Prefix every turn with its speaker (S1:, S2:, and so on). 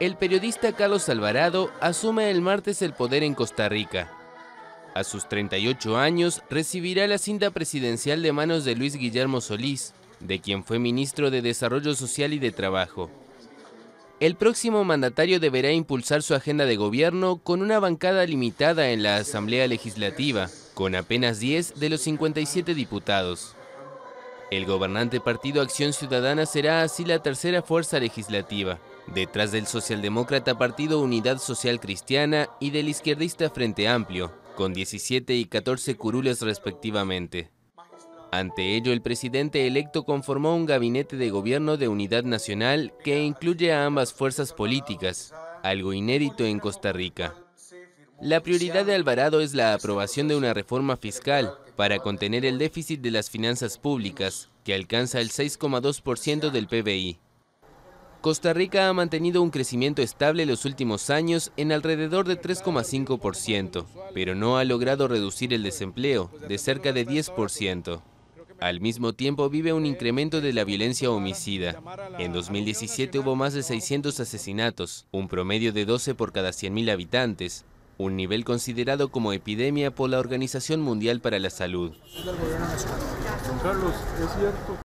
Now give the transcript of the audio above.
S1: El periodista Carlos Alvarado asume el martes el poder en Costa Rica. A sus 38 años recibirá la cinta presidencial de manos de Luis Guillermo Solís, de quien fue ministro de Desarrollo Social y de Trabajo. El próximo mandatario deberá impulsar su agenda de gobierno con una bancada limitada en la Asamblea Legislativa, con apenas 10 de los 57 diputados. El gobernante Partido Acción Ciudadana será así la tercera fuerza legislativa detrás del socialdemócrata Partido Unidad Social Cristiana y del izquierdista Frente Amplio, con 17 y 14 curules respectivamente. Ante ello, el presidente electo conformó un gabinete de gobierno de unidad nacional que incluye a ambas fuerzas políticas, algo inédito en Costa Rica. La prioridad de Alvarado es la aprobación de una reforma fiscal para contener el déficit de las finanzas públicas, que alcanza el 6,2% del PBI. Costa Rica ha mantenido un crecimiento estable los últimos años en alrededor de 3,5%, pero no ha logrado reducir el desempleo, de cerca de 10%. Al mismo tiempo vive un incremento de la violencia homicida. En 2017 hubo más de 600 asesinatos, un promedio de 12 por cada 100.000 habitantes, un nivel considerado como epidemia por la Organización Mundial para la Salud.